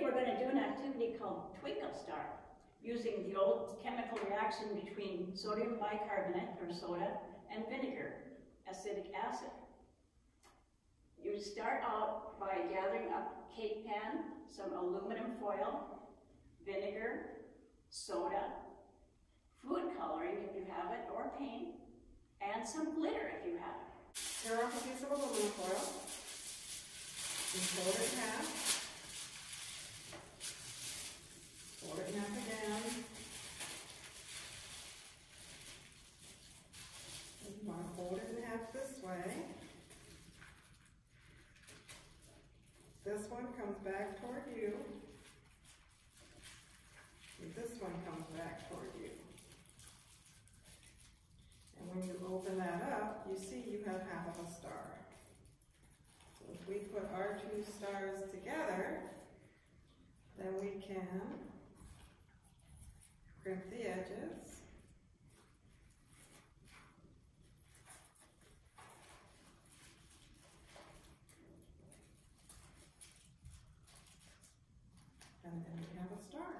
Today we're going to do an activity called Twinkle Star, using the old chemical reaction between sodium bicarbonate, or soda, and vinegar, acetic acid. You start out by gathering up cake pan, some aluminum foil, vinegar, soda, food coloring if you have it, or paint, and some glitter if you have it. Tear off a piece of aluminum foil and fold it in half. Fold it in half again. And you want to fold it in half this way. This one comes back toward you. And this one comes back toward you. And when you open that up, you see you have half of a star. So if we put our two stars together, then we can crimp the And then we have a star.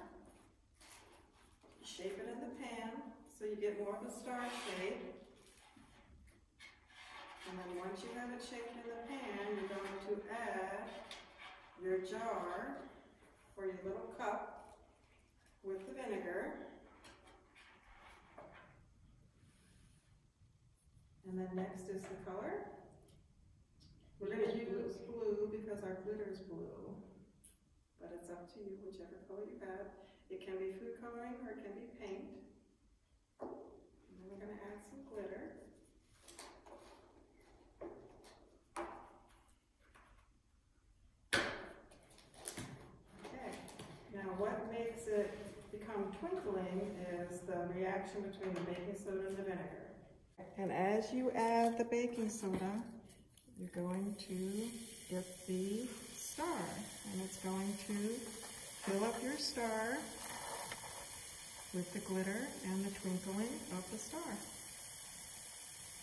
Shape it in the pan so you get more of a star shape. And then once you have it shaped in the pan, you're going to add your jar or your little cup with the vinegar. And then next is the color. We're going to use blue because our glitter is blue, up to you, whichever color you have. It can be food coloring or it can be paint. And then we're going to add some glitter. Okay, now what makes it become twinkling is the reaction between the baking soda and the vinegar. And as you add the baking soda, you're going to get the star, and it's going to fill up your star with the glitter and the twinkling of the star.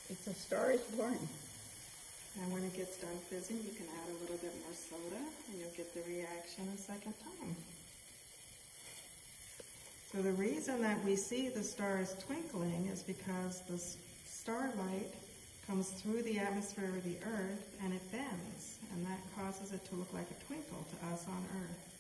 It's a star is born. And when it gets done fizzing, you can add a little bit more soda and you'll get the reaction a second time. So the reason that we see the stars twinkling is because the starlight comes through the atmosphere of the earth and it bends and that causes it to look like a twinkle to us on earth.